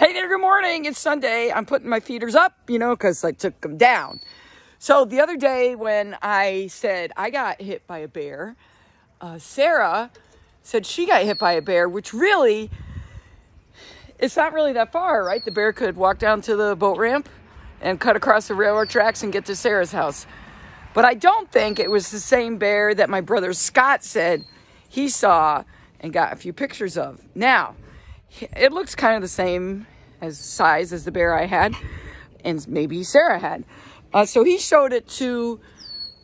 Hey there, good morning. It's Sunday. I'm putting my feeders up, you know, because I took them down. So the other day when I said I got hit by a bear, uh, Sarah said she got hit by a bear, which really, it's not really that far, right? The bear could walk down to the boat ramp and cut across the railroad tracks and get to Sarah's house. But I don't think it was the same bear that my brother Scott said he saw and got a few pictures of. Now, it looks kind of the same as size as the bear I had, and maybe Sarah had. Uh, so he showed it to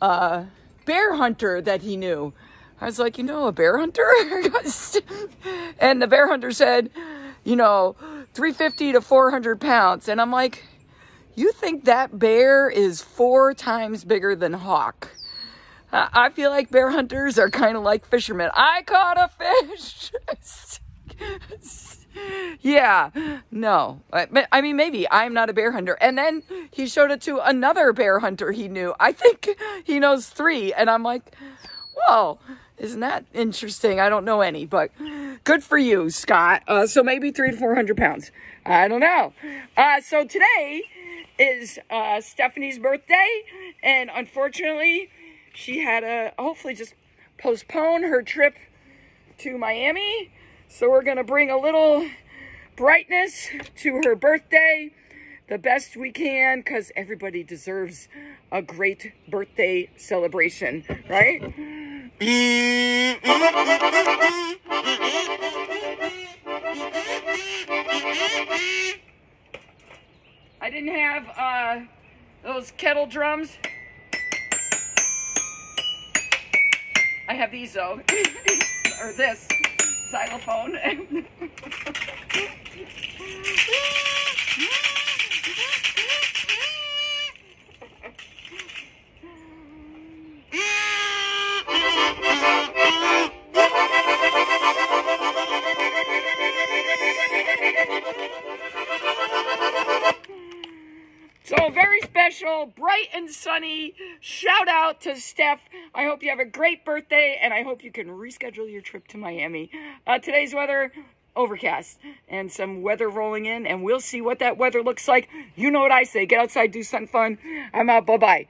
a bear hunter that he knew. I was like, you know, a bear hunter? and the bear hunter said, you know, 350 to 400 pounds. And I'm like, you think that bear is four times bigger than Hawk? I feel like bear hunters are kind of like fishermen. I caught a fish. yeah, no. I mean, maybe I'm not a bear hunter. And then he showed it to another bear hunter he knew. I think he knows three. And I'm like, whoa, isn't that interesting? I don't know any, but good for you, Scott. Uh, so maybe three to 400 pounds. I don't know. Uh, so today is uh, Stephanie's birthday. And unfortunately, she had to hopefully just postpone her trip to Miami so we're going to bring a little brightness to her birthday the best we can because everybody deserves a great birthday celebration, right? I didn't have uh, those kettle drums. I have these though, or this xylophone. So very special, bright and sunny shout out to Steph. I hope you have a great birthday and I hope you can reschedule your trip to Miami. Uh, today's weather, overcast and some weather rolling in and we'll see what that weather looks like. You know what I say. Get outside, do something fun. I'm out. Bye-bye.